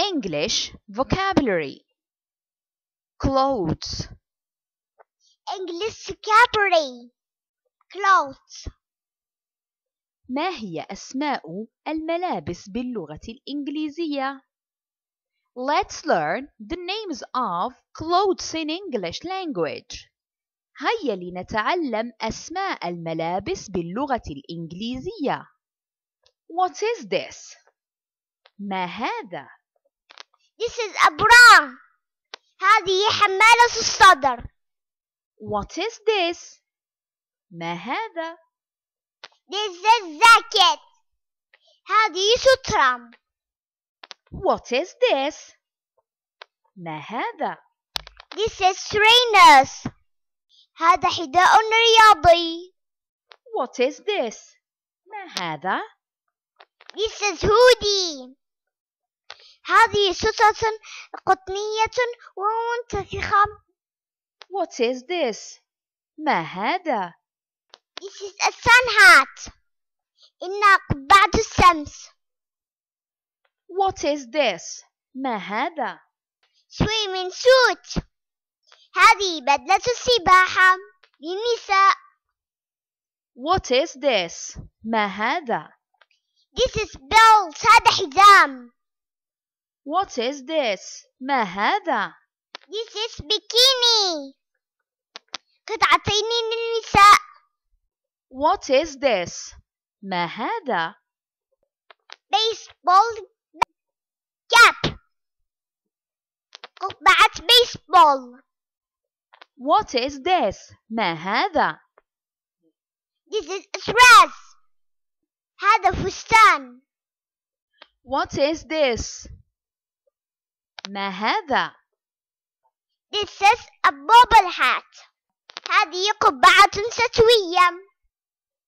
English vocabulary clothes English vocabulary clothes ما هي أسماء الملابس باللغة الإنجليزية؟ Let's learn the names of clothes in English language. هيا لنتعلم أسماء الملابس باللغة الإنجليزية. What is this? ما هذا؟ This is a bra هذه حمالة الصدر What is this? ما هذا؟ This is jacket هذه سترة What is this? ما هذا؟ This is trainers هذا حذاء رياضي What is this? ما هذا؟ This is hoodie هذه سترة قطنية ومنتفخة What is this? ما هذا؟ This is a sun hat إنها قبعة الشمس What is this? ما هذا؟ swimming suit هذه بدلة السباحة للنساء What is this? ما هذا؟ This is belt هذا حزام What is this? ما هذا؟ This is bikini قطعتين للنساء What is this? ما هذا؟ baseball cap قبعة بيسبول What is this? ما هذا؟ This is a dress هذا فستان What is this? ما هذا؟ This is a bobble hat. هذه قبعة ستوية.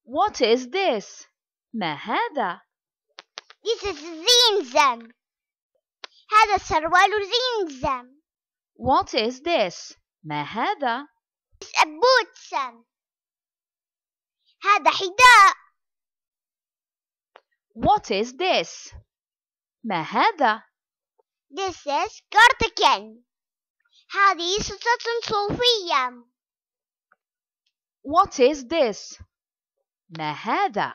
What is this? ما هذا؟ This is زنزم. هذا سروال زنزم. What is this? ما هذا؟ This is a boots. هذا حذاء. What is this? ما هذا؟ This is cardigan هذه سترة صوفية What is this? ما هذا؟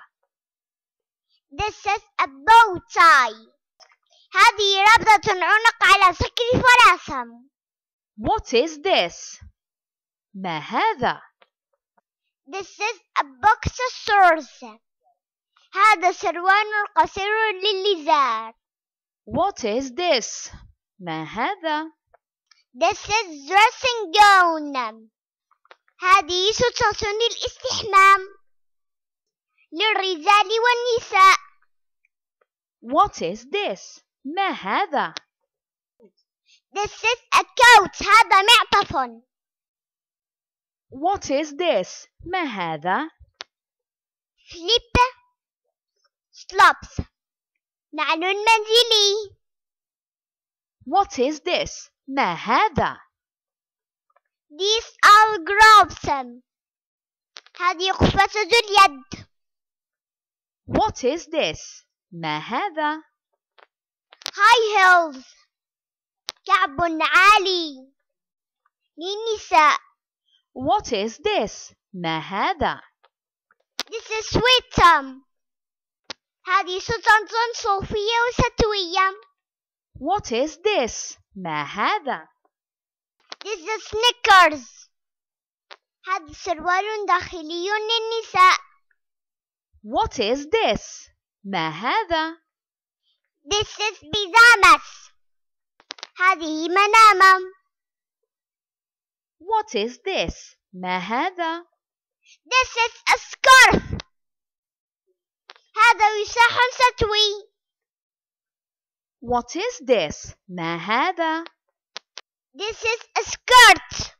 This is a bow tie هذه ربطة عنق على شكل فراشة What is this? ما هذا؟ This is a boxer shorts هذا سروال قصير للإزار What is this? ما هذا؟ This is dressing gown هذه سترة للاستحمام للرجال والنساء What is this? ما هذا؟ This is a coat هذا معطف What is this? ما هذا؟ flip flops نعل منزلي What is this? ما هذا؟ These are gloves هذه قفازة اليد What is this? ما هذا؟ high heels كعب عالي للنساء What is this? ما هذا؟ This is sweater هذه سلطان صوفية وستوية. What is this? ما هذا؟ This is knickers. هذا سروال داخلي للنساء. What is this? ما هذا؟ This is pajamas. هذه منامة. What is this? ما هذا؟ This is a scarf. هذا وساح شتوي What is this? ما هذا؟ This is a skirt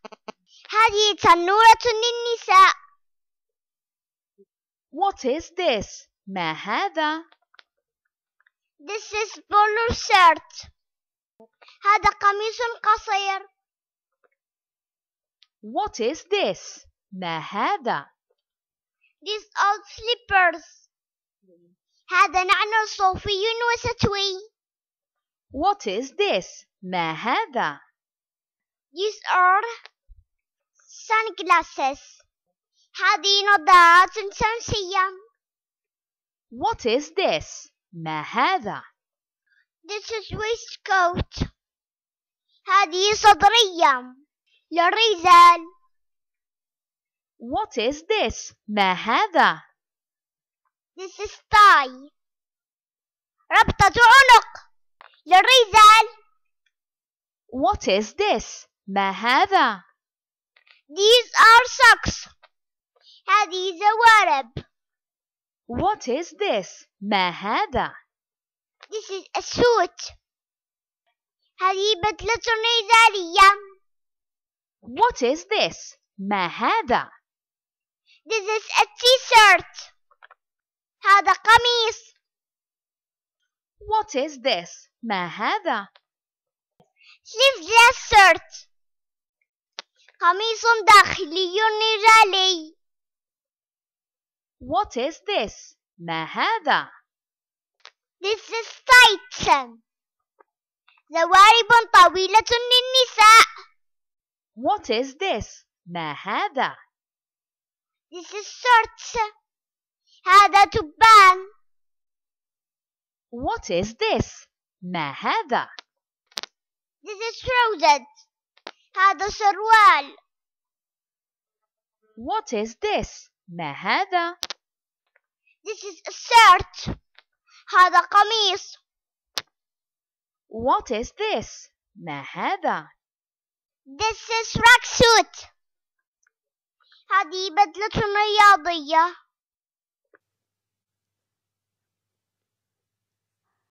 هذه تنورة للنساء What is this? ما هذا؟ This is polo shirt هذا قميص قصير What is this? ما هذا؟ These are slippers هذا نعل صوفي وشتوي What is this? ما هذا؟ These are sunglasses هذه نظارات شمسية What is this? ما هذا؟ This is waistcoat هذه صدرية للرجال What is this? ما هذا؟ This is tie ربطة عنق للرجال What is this? ما هذا؟ These are socks هذه زوارب What is this? ما هذا؟ This is a suit هذه بدلة رجالية What is this? ما هذا؟ This is a What is this? ما هذا؟ sleeveless shirt قميص داخلي رجالي What is this? ما هذا؟ This is tights زوارب طويلة للنساء What is this? ما هذا؟ This is shorts هذا تبان What is this? ما هذا؟ This is trousers هذا سروال What is this? ما هذا؟ This is a shirt هذا قميص What is this? ما هذا؟ This is tracksuit هذه بدلة رياضية